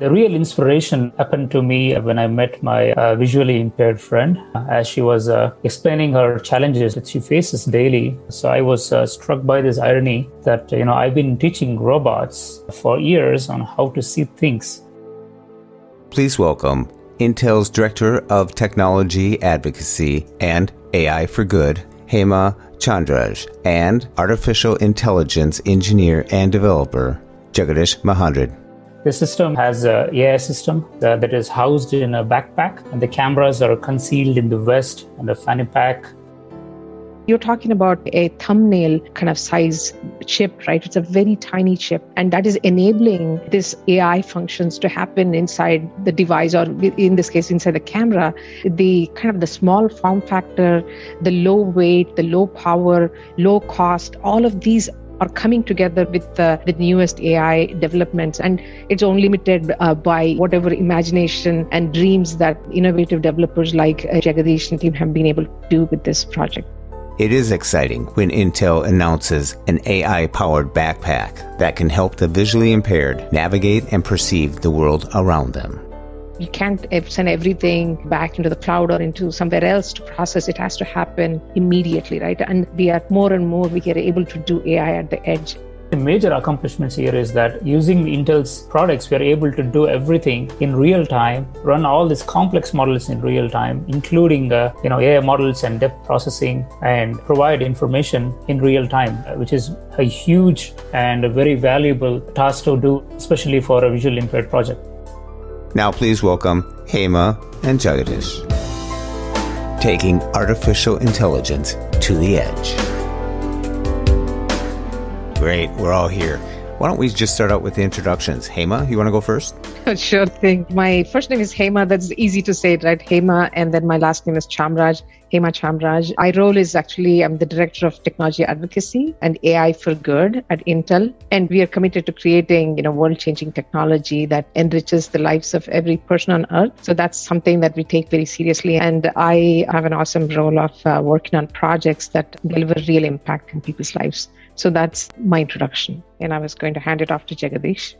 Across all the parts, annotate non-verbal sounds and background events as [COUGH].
The real inspiration happened to me when I met my uh, visually impaired friend uh, as she was uh, explaining her challenges that she faces daily. So I was uh, struck by this irony that, you know, I've been teaching robots for years on how to see things. Please welcome Intel's Director of Technology Advocacy and AI for Good, Hema Chamraj, and Artificial Intelligence Engineer and Developer, Jagadish Mahendran. The system has a AI system uh, that is housed in a backpack, and the cameras are concealed in the vest and the fanny pack. You're talking about a thumbnail kind of size chip, right? It's a very tiny chip, and that is enabling this AI functions to happen inside the device, or in this case, inside the camera. The kind of the small form factor, the low weight, the low power, low cost, all of these are coming together with the, the newest AI developments. And it's only limited uh, by whatever imagination and dreams that innovative developers like uh, Jagadish and team have been able to do with this project. It is exciting when Intel announces an AI powered backpack that can help the visually impaired navigate and perceive the world around them. You can't send everything back into the cloud or into somewhere else to process. It has to happen immediately, right? And we are more and more we are able to do AI at the edge. The major accomplishments here is that using Intel's products, we are able to do everything in real time, run all these complex models in real time, including uh, you know AI models and depth processing, and provide information in real time, which is a huge and a very valuable task to do, especially for a visually impaired project. Now, please welcome Hema and Jagadish, taking artificial intelligence to the edge. Great, we're all here. Why don't we just start out with the introductions? Hema, you want to go first? [LAUGHS] sure thing. My first name is Hema. That's easy to say, right? Hema. And then my last name is Chamraj. Hema Chamraj. My role is actually I'm the director of technology advocacy and AI for good at Intel. And we are committed to creating, you know, world-changing technology that enriches the lives of every person on earth. So that's something that we take very seriously. And I have an awesome role of uh, working on projects that deliver real impact in people's lives. So that's my introduction. And I was going to hand it off to Jagadish.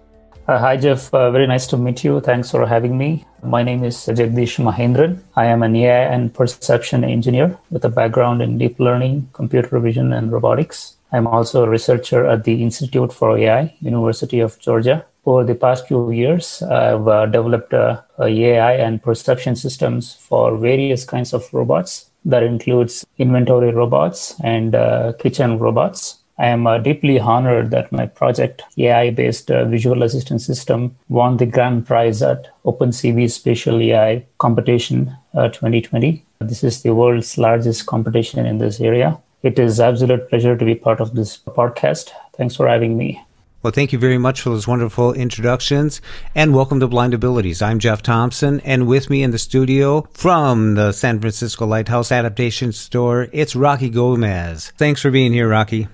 Uh, hi, Jeff. Uh, very nice to meet you. Thanks for having me. My name is Jagadish Mahendran. I am an AI and perception engineer with a background in deep learning, computer vision, and robotics. I'm also a researcher at the Institute for AI, University of Georgia. Over the past few years, I've uh, developed uh, AI and perception systems for various kinds of robots. That includes inventory robots and uh, kitchen robots. I am uh, deeply honored that my project, AI based uh, visual assistant system, won the grand prize at OpenCV Spatial AI competition uh, 2020. This is the world's largest competition in this area. It is absolute pleasure to be part of this podcast. Thanks for having me. Well, thank you very much for those wonderful introductions and welcome to Blind Abilities. I'm Jeff Thompson and with me in the studio from the San Francisco Lighthouse Adaptation Store, it's Raqi Gomez. Thanks for being here, Raqi.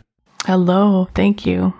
Hello. Thank you.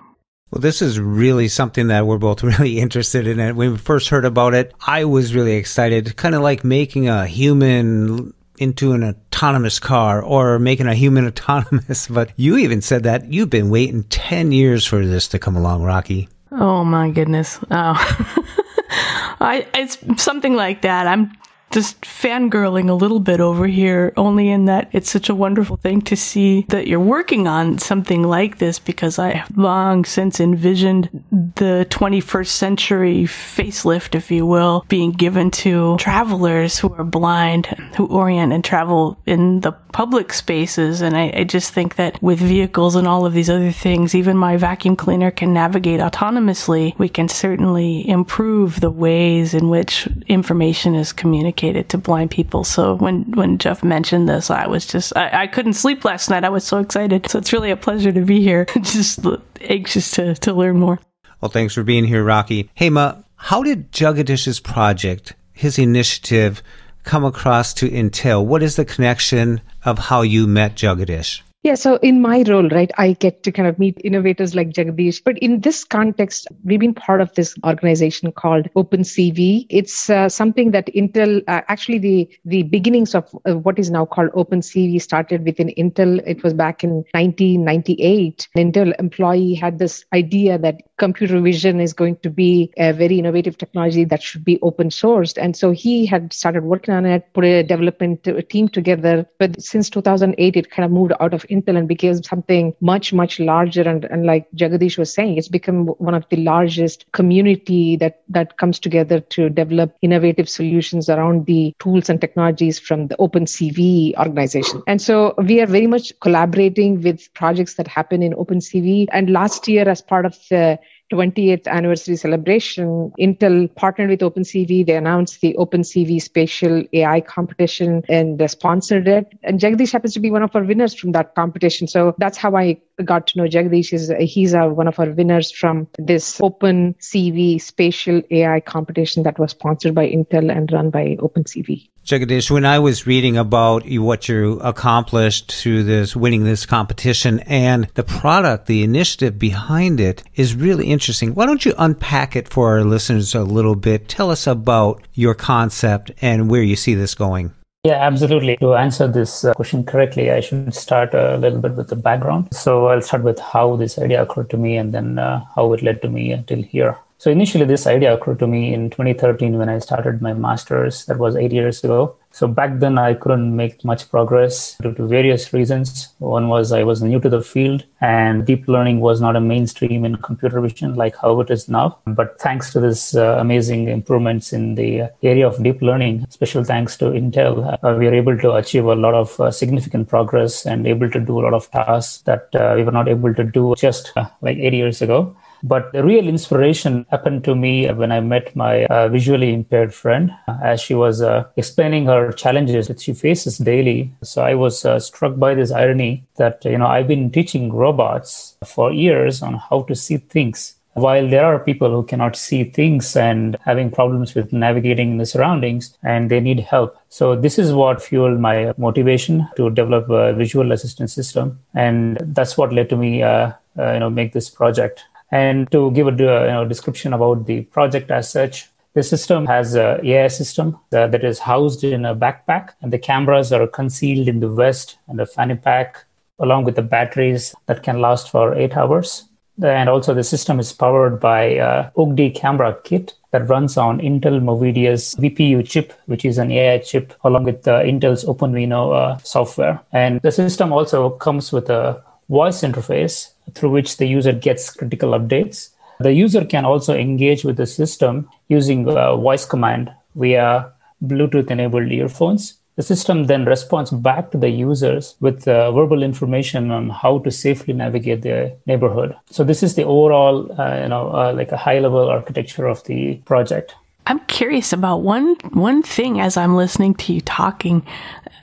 Well, this is really something that we're both [LAUGHS] really interested in. And when we first heard about it, I was really excited, kind of like making a human into an autonomous car or making a human [LAUGHS] autonomous. But you even said that you've been waiting 10 years for this to come along, Raqi. Oh my goodness. Oh. [LAUGHS] I, it's something like that. I'm just fangirling a little bit over here, only in that it's such a wonderful thing to see that you're working on something like this because I have long since envisioned the 21st century facelift, if you will, being given to travelers who are blind, who orient and travel in the public spaces. And I, I just think that with vehicles and all of these other things, even my vacuum cleaner can navigate autonomously. We can certainly improve the ways in which information is communicated communicated to blind people. So when, when Jeff mentioned this, I was just, I, I couldn't sleep last night. I was so excited. So it's really a pleasure to be here. [LAUGHS] just anxious to, to learn more. Well, thanks for being here, Raqi. Hey, Ma, how did Jagadish's project, his initiative, come across to Intel? What is the connection of how you met Jagadish? Yeah, so in my role, right, I get to kind of meet innovators like Jagdish. But in this context, we've been part of this organization called OpenCV. It's uh, something that Intel, uh, actually, the the beginnings of uh, what is now called OpenCV started within Intel. It was back in 1998. An Intel employee had this idea that computer vision is going to be a very innovative technology that should be open sourced. And so he had started working on it, put a development team together. But since 2008, it kind of moved out of Intel and became something much, much larger. And, and like Jagadish was saying, it's become one of the largest community that, that comes together to develop innovative solutions around the tools and technologies from the OpenCV organization. And so we are very much collaborating with projects that happen in OpenCV. And last year, as part of the 20th anniversary celebration, Intel partnered with OpenCV. They announced the OpenCV Spatial AI competition and they sponsored it. And Jagdish happens to be one of our winners from that competition. So that's how I got to know Jagdish. Is he's a, one of our winners from this OpenCV Spatial AI competition that was sponsored by Intel and run by OpenCV. Jagadish, when I was reading about what you accomplished through this, winning this competition and the product, the initiative behind it is really interesting. Why don't you unpack it for our listeners a little bit? Tell us about your concept and where you see this going. Yeah, absolutely. To answer this uh, question correctly, I should start a little bit with the background. So I'll start with how this idea occurred to me and then uh, how it led to me until here. So initially, this idea occurred to me in 2013 when I started my master's. That was eight years ago. So back then, I couldn't make much progress due to various reasons. One was I was new to the field, and deep learning was not a mainstream in computer vision like how it is now. But thanks to this uh, amazing improvements in the area of deep learning, special thanks to Intel, uh, we are able to achieve a lot of uh, significant progress and able to do a lot of tasks that uh, we were not able to do just uh, like eight years ago. But the real inspiration happened to me when I met my uh, visually impaired friend uh, as she was uh, explaining her challenges that she faces daily. So I was uh, struck by this irony that, you know, I've been teaching robots for years on how to see things. While there are people who cannot see things and having problems with navigating the surroundings and they need help. So this is what fueled my motivation to develop a visual assistance system. And that's what led to me, uh, uh, you know, make this project. And to give a you know, description about the project as such, the system has a AI system uh, that is housed in a backpack, and the cameras are concealed in the vest and a fanny pack, along with the batteries that can last for eight hours. And also, the system is powered by a OAK-D camera kit that runs on Intel Movidius VPU chip, which is an AI chip, along with uh, Intel's OpenVINO uh, software. And the system also comes with a voice interface through which the user gets critical updates. The user can also engage with the system using a voice command via Bluetooth enabled earphones. The system then responds back to the users with uh, verbal information on how to safely navigate their neighborhood. So this is the overall, uh, you know, uh, like a high level architecture of the project. I'm curious about one one thing as I'm listening to you talking.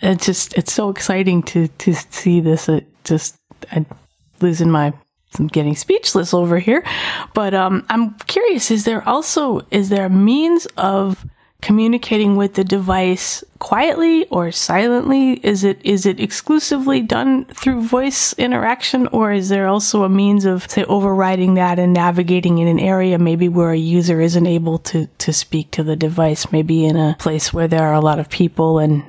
It's just it's so exciting to to see this. It just I'm losing my I'm getting speechless over here. But um, I'm curious: is there also is there a means of communicating with the device quietly or silently? Is it is it exclusively done through voice interaction, or is there also a means of say overriding that and navigating in an area maybe where a user isn't able to to speak to the device, maybe in a place where there are a lot of people and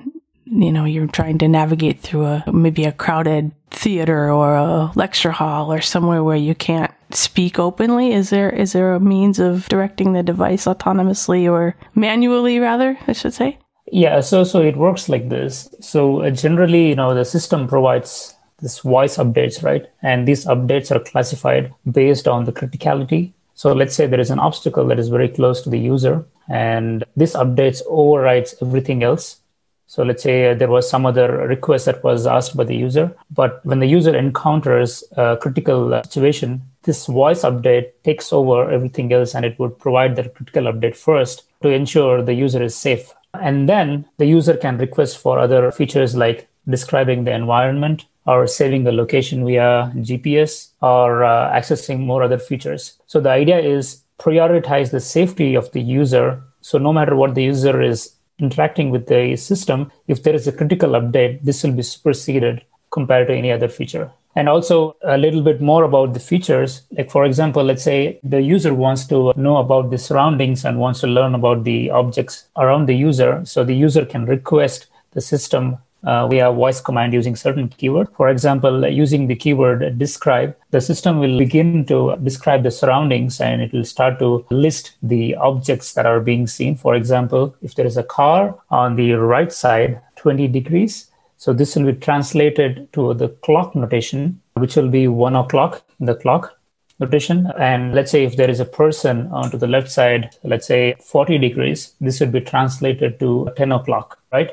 you know you're trying to navigate through a maybe a crowded theater or a lecture hall or somewhere where you can't speak openly? Is there is there a means of directing the device autonomously or manually rather i should say? Yeah so so it works like this. So uh, generally you know the system provides this voice updates right? And these updates are classified based on the criticality. So let's say there is an obstacle that is very close to the user and this updates overrides everything else so let's say there was some other request that was asked by the user, but when the user encounters a critical uh, situation, this voice update takes over everything else and it would provide the critical update first to ensure the user is safe. And then the user can request for other features like describing the environment or saving the location via GPS or uh, accessing more other features. So the idea is prioritize the safety of the user. So no matter what the user is interacting with the system, if there is a critical update, this will be superseded compared to any other feature. And also a little bit more about the features. Like, for example, let's say the user wants to know about the surroundings and wants to learn about the objects around the user. So the user can request the system uh, via voice command using certain keyword. For example, using the keyword describe, the system will begin to describe the surroundings and it will start to list the objects that are being seen. For example, if there is a car on the right side, 20 degrees, so this will be translated to the clock notation, which will be one o'clock in the clock notation. And let's say if there is a person onto the left side, let's say 40 degrees, this would be translated to 10 o'clock, right?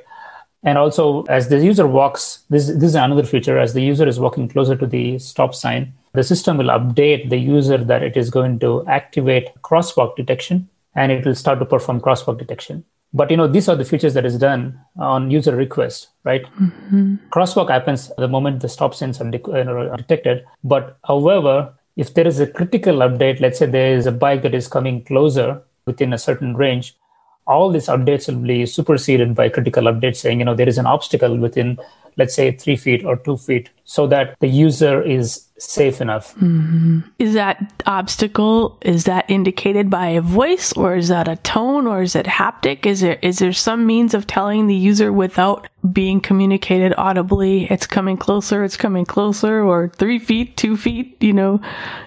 And also, as the user walks, this, this is another feature, as the user is walking closer to the stop sign, the system will update the user that it is going to activate crosswalk detection and it will start to perform crosswalk detection. But you know, these are the features that is done on user request, right? Mm-hmm. Crosswalk happens the moment the stop signs are, de- are detected. But however, if there is a critical update, let's say there is a bike that is coming closer within a certain range, all these updates will be superseded by critical updates saying, you know, there is an obstacle within, let's say, three feet or two feet, so that the user is safe enough. Mm-hmm. Is that obstacle, is that indicated by a voice or is that a tone or is it haptic? Is there, is there some means of telling the user without being communicated audibly, it's coming closer, it's coming closer, or three feet, two feet, you know?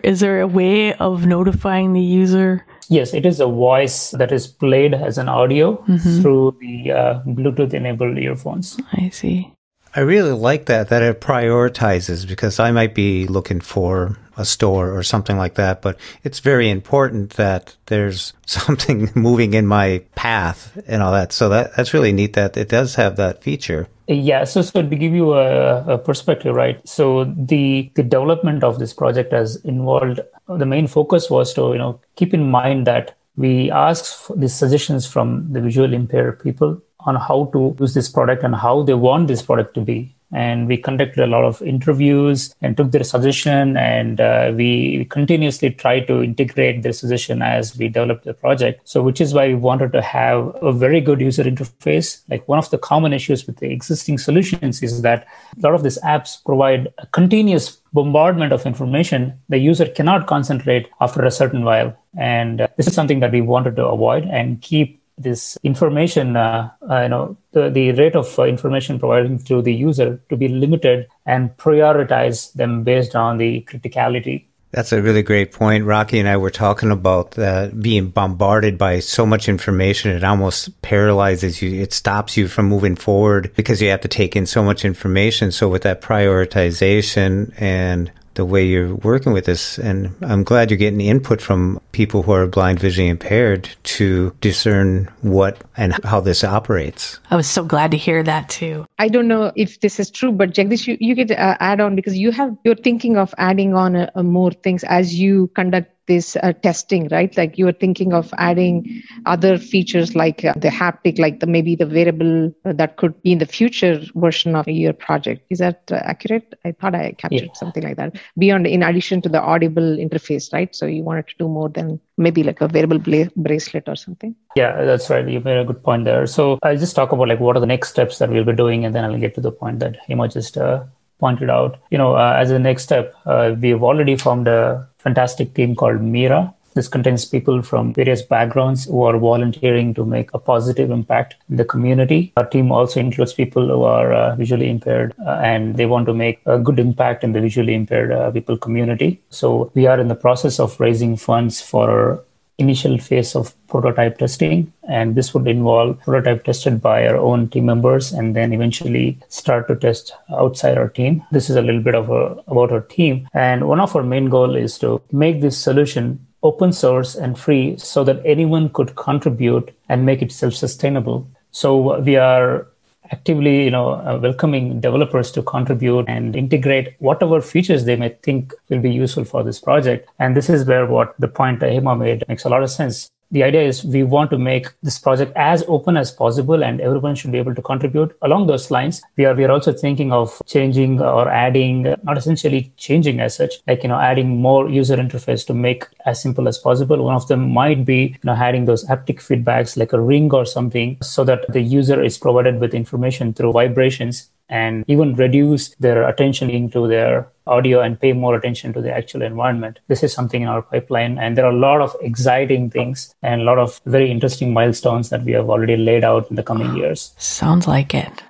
Is there a way of notifying the user? Yes, it is a voice that is played as an audio mm-hmm. through the uh, Bluetooth enabled earphones. I see. I really like that, that it prioritizes because I might be looking for a store or something like that, but it's very important that there's [LAUGHS] something moving in my path and all that. So that, that's really neat that it does have that feature. Yeah, so so to give you a, a, perspective, right? So the the development of this project has involved the main focus was to you know keep in mind that we ask for these suggestions from the visually impaired people on how to use this product and how they want this product to be and we conducted a lot of interviews and took their suggestion. And uh, we continuously try to integrate their suggestion as we develop the project. So which is why we wanted to have a very good user interface. Like one of the common issues with the existing solutions is that a lot of these apps provide a continuous bombardment of information. The user cannot concentrate after a certain while. And uh, this is something that we wanted to avoid and keep this information, uh, uh, you know, the, the rate of uh, information provided to the user to be limited and prioritize them based on the criticality. That's a really great point. Raqi and I were talking about that being bombarded by so much information. It almost paralyzes you. It stops you from moving forward because you have to take in so much information. So with that prioritization and the way you're working with this. And I'm glad you're getting input from people who are blind, visually impaired to discern what and how this operates. I was so glad to hear that too. I don't know if this is true, but Jagdish, you, you could uh, add on because you have, you're thinking of adding on a, a more things as you conduct this uh, testing right? Like you are thinking of adding other features like uh, the haptic like the maybe the variable uh, that could be in the future version of your project. Is that uh, accurate? I thought i captured yeah. something like that. Beyond in addition to the audible interface right? So you wanted to do more than maybe like a variable bla- bracelet or something. Yeah that's right. You made a good point there. So i'll just talk about like what are the next steps that we'll be doing and then i'll get to the point that hema just uh, pointed out you know uh, as a next step we've already formed a fantastic team called Mira. This contains people from various backgrounds who are volunteering to make a positive impact in the community. Our team also includes people who are uh, visually impaired uh, and they want to make a good impact in the visually impaired uh, people community. So we are in the process of raising funds for initial phase of prototype testing and this would involve prototype tested by our own team members and then eventually start to test outside our team. This is a little bit of a, about our team. And one of our main goal is to make this solution open source and free so that anyone could contribute and make it self-sustainable. So we are actively you know uh, welcoming developers to contribute and integrate whatever features they may think will be useful for this project. And this is where what the point Hema made makes a lot of sense the idea is we want to make this project as open as possible and everyone should be able to contribute. Along those lines we are we are also thinking of changing or adding not essentially changing as such like you know adding more user interface to make as simple as possible. One of them might be you know adding those haptic feedbacks like a ring or something so that the user is provided with information through vibrations and even reduce their attention into their audio and pay more attention to the actual environment. This is something in our pipeline. And there are a lot of exciting things and a lot of very interesting milestones that we have already laid out in the coming years. Sounds like it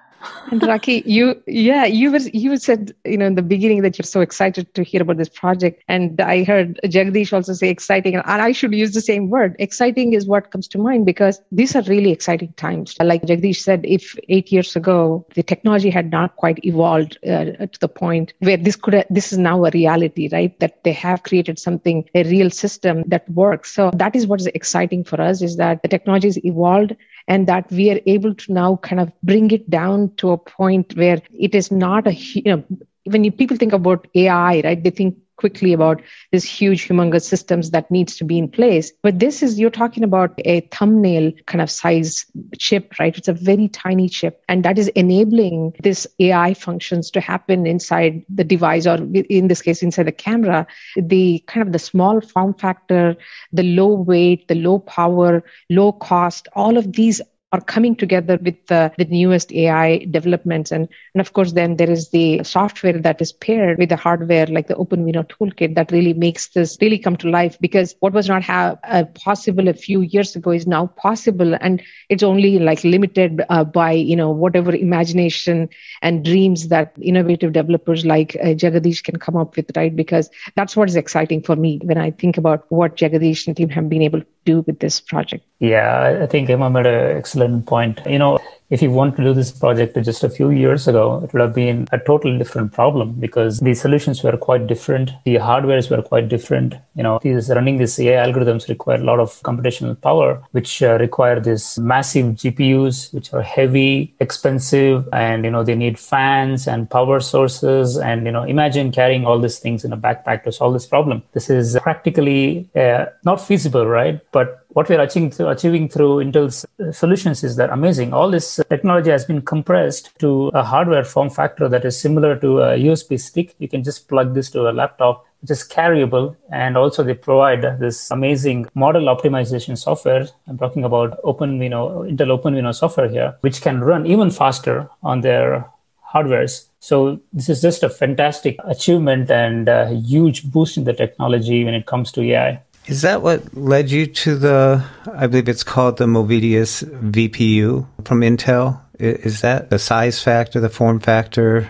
and Raqi, you yeah, you were you said you know in the beginning that you're so excited to hear about this project, and I heard Jagdish also say exciting, and I should use the same word. Exciting is what comes to mind because these are really exciting times. Like Jagdish said, if eight years ago the technology had not quite evolved uh, to the point where this could this is now a reality, right? That they have created something a real system that works. So that is what is exciting for us is that the technology has evolved and that we are able to now kind of bring it down to a point where it is not a you know when you, people think about ai right they think quickly about this huge humongous systems that needs to be in place. But this is you're talking about a thumbnail kind of size chip right? It's a very tiny chip. And that is enabling this ai functions to happen inside the device or in this case inside the camera. The kind of the small form factor the low weight the low power low cost all of these are coming together with the, the newest AI developments. And, and of course, then there is the software that is paired with the hardware, like the OpenVINO toolkit, that really makes this really come to life because what was not ha- uh, possible a few years ago is now possible. And it's only like limited uh, by, you know, whatever imagination and dreams that innovative developers like uh, Jagdish can come up with, right? Because that's what is exciting for me when I think about what Jagdish and team have been able to do with this project. Yeah, I think Hema made an excellent point. You know, if you want to do this project just a few years ago, it would have been a totally different problem because the solutions were quite different. The hardwares were quite different. You know, these running these AI algorithms require a lot of computational power, which uh, require these massive GPUs, which are heavy, expensive, and, you know, they need fans and power sources. And, you know, imagine carrying all these things in a backpack to solve this problem. This is practically uh, not feasible, right? But what we're achieving through, achieving through Intel's uh, solutions is that amazing. All this technology has been compressed to a hardware form factor that is similar to a USB stick. You can just plug this to a laptop, which is carryable. And also they provide this amazing model optimization software. I'm talking about OpenVINO, Intel OpenVINO software here, which can run even faster on their hardwares. So this is just a fantastic achievement and a huge boost in the technology when it comes to AI. Is that what led you to the, I believe it's called the Movidius VPU from Intel? Is that the size factor, the form factor,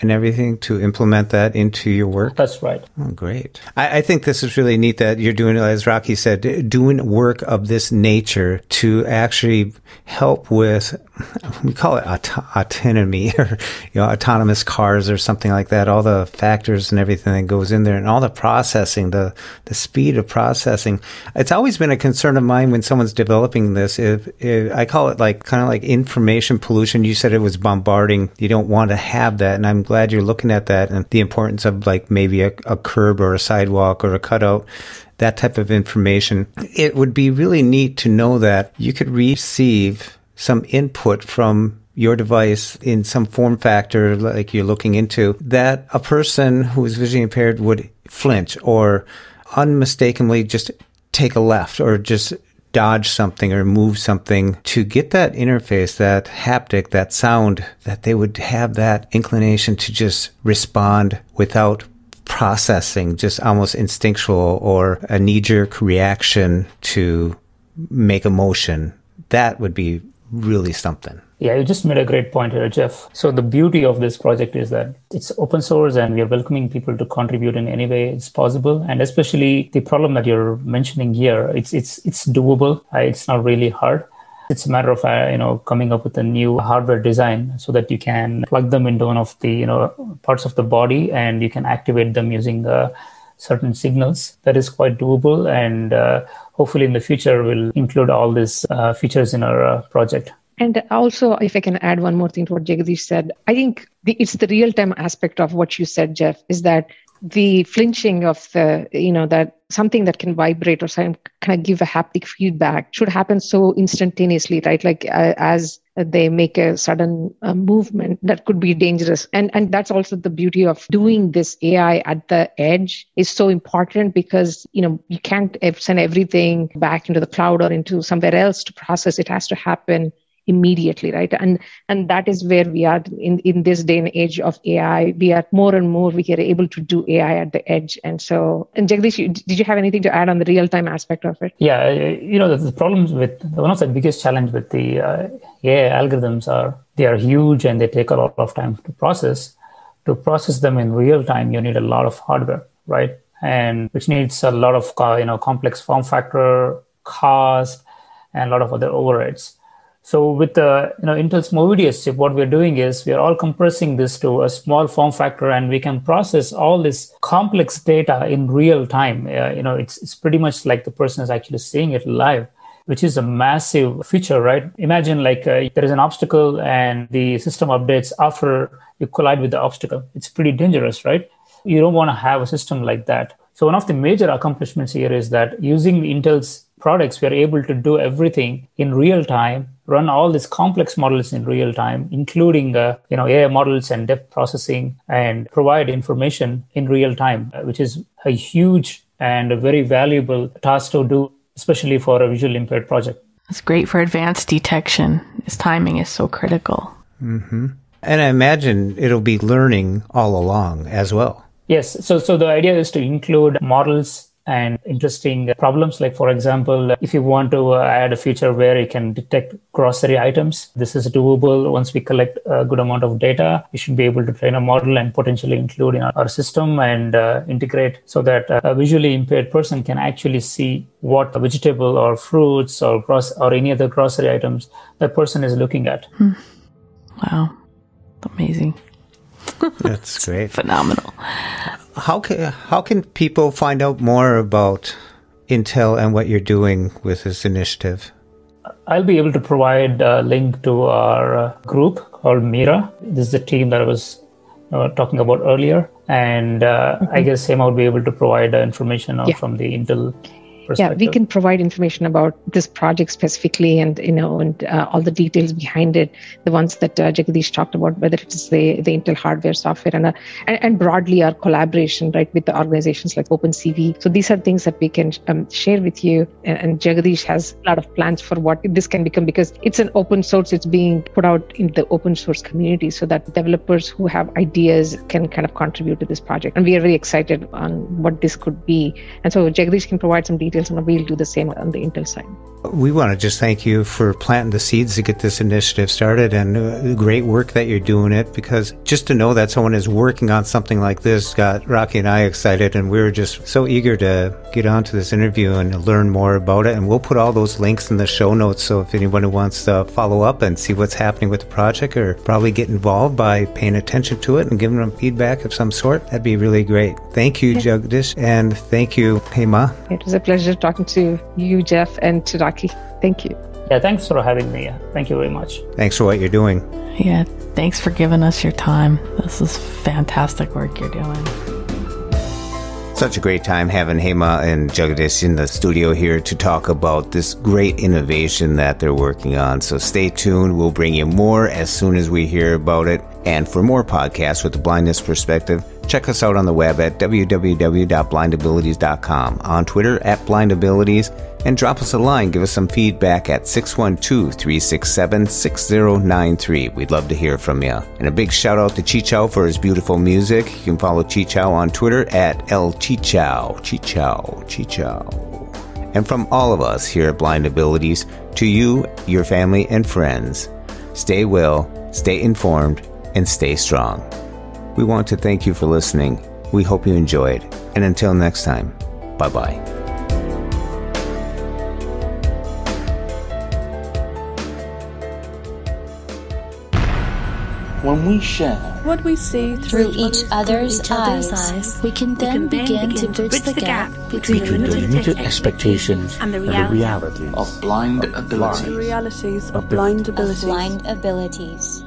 and everything to implement that into your work? That's right. Oh, great. I, I, think this is really neat that you're doing, as Raqi said, doing work of this nature to actually help with, we call it aut- autonomy [LAUGHS] or, you know, autonomous cars or something like that. All the factors and everything that goes in there and all the processing, the, the speed of processing. It's always been a concern of mine when someone's developing this. If, if I call it like kind of like information pollution. You said it was bombarding. You don't want to have that. And I'm glad you're looking at that and the importance of like maybe a, a curb or a sidewalk or a cutout that type of information. It would be really neat to know that you could receive some input from your device in some form factor like you're looking into that a person who is visually impaired would flinch or unmistakably just take a left or just dodge something or move something to get that interface, that haptic, that sound, that they would have that inclination to just respond without processing, just almost instinctual or a knee jerk reaction to make a motion. That would be really something. Yeah, you just made a great point here, Jeff. So the beauty of this project is that it's open source and we are welcoming people to contribute in any way it's possible. And especially the problem that you're mentioning here, it's it's it's doable. Uh, it's not really hard. It's a matter of uh, you know coming up with a new hardware design so that you can plug them into one of the you know parts of the body and you can activate them using uh, certain signals. That is quite doable, and uh, hopefully in the future we'll include all these uh, features in our uh, project. And also, if I can add one more thing to what Jagdish said, I think the, it's the real time aspect of what you said, Jeff, is that the flinching of the, you know, that something that can vibrate or some kind of give a haptic feedback should happen so instantaneously, right? Like uh, as they make a sudden uh, movement that could be dangerous and and that's also the beauty of doing this ai at the edge is so important because you know you can't send everything back into the cloud or into somewhere else to process it has to happen immediately right? And and that is where we are in in this day and age of ai we are more and more we are able to do ai at the edge. And so and jagdish did you have anything to add on the real time aspect of it? Yeah you know the, the problems with one of the biggest challenge with the uh, ai algorithms are they are huge and they take a lot of time to process. To process them in real time you need a lot of hardware right? And which needs a lot of you know complex form factor cost and a lot of other overheads so with the you know Intel's Movidius chip, what we're doing is we are all compressing this to a small form factor, and we can process all this complex data in real time. Uh, you know, it's it's pretty much like the person is actually seeing it live, which is a massive feature, right? Imagine like uh, there is an obstacle and the system updates after you collide with the obstacle. It's pretty dangerous, right? You don't want to have a system like that. So one of the major accomplishments here is that using Intel's products, we are able to do everything in real time, run all these complex models in real time, including uh, you know AI models and depth processing, and provide information in real time, uh, which is a huge and a very valuable task to do, especially for a visual impaired project. It's great for advanced detection. Its timing is so critical. Mm-hmm. And I imagine it'll be learning all along as well. Yes. So, so the idea is to include models and interesting problems. Like, for example, if you want to uh, add a feature where you can detect grocery items, this is doable. Once we collect a good amount of data, we should be able to train a model and potentially include in our system and uh, integrate so that a visually impaired person can actually see what vegetable or fruits or gross or any other grocery items that person is looking at. Hmm. Wow. Amazing. [LAUGHS] That's great. Phenomenal. How can how can people find out more about Intel and what you're doing with this initiative? I'll be able to provide a link to our uh, group called Mira. This is the team that I was uh, talking about earlier, and uh, mm-hmm. I guess Hema would be able to provide information yeah. from the Intel yeah we can provide information about this project specifically and you know and uh, all the details behind it the ones that uh, jagdish talked about whether it is the, the intel hardware software and, uh, and, and broadly our collaboration right with the organizations like opencv. So these are things that we can um, share with you. And, and jagdish has a lot of plans for what this can become because it's an open source. It's being put out in the open source community so that developers who have ideas can kind of contribute to this project. And we are very excited on what this could be. And so jagdish can provide some details and we'll do the same on the Intel side. We want to just thank you for planting the seeds to get this initiative started and uh, great work that you're doing it because just to know that someone is working on something like this got Raqi and I excited and we were just so eager to get onto this interview and learn more about it. And we'll put all those links in the show notes. So if anyone wants to follow up and see what's happening with the project or probably get involved by paying attention to it and giving them feedback of some sort, that'd be really great. Thank you, Jagdish. And thank you, Hema. It was a pleasure talking to you, Jeff, and to Raqi. Thank you. Yeah, thanks for having me. Thank you very much. Thanks for what you're doing. Yeah, thanks for giving us your time. This is fantastic work you're doing. Such a great time having Hema and Jagdish in the studio here to talk about this great innovation that they're working on. So stay tuned. We'll bring you more as soon as we hear about it. And for more podcasts with the blindness perspective, check us out on the web at www.blindabilities.com, on Twitter at blindabilities, and drop us a line. Give us some feedback at 612 367 6093. We'd love to hear from you. And a big shout out to Chichao for his beautiful music. You can follow Chichao on Twitter at El Chichao. Chichao. Chichao. And from all of us here at Blind Abilities, to you, your family, and friends, stay well, stay informed, and stay strong. We want to thank you for listening. We hope you enjoyed. And until next time, bye bye. When we share what we see through, through each, other's, each other's eyes, eyes, we can then, we can begin, begin, to bridge, bridge the, gap between, between the limited expectations and the, reality. and the realities of blind abilities. The realities of blind abilities. Of blind abilities.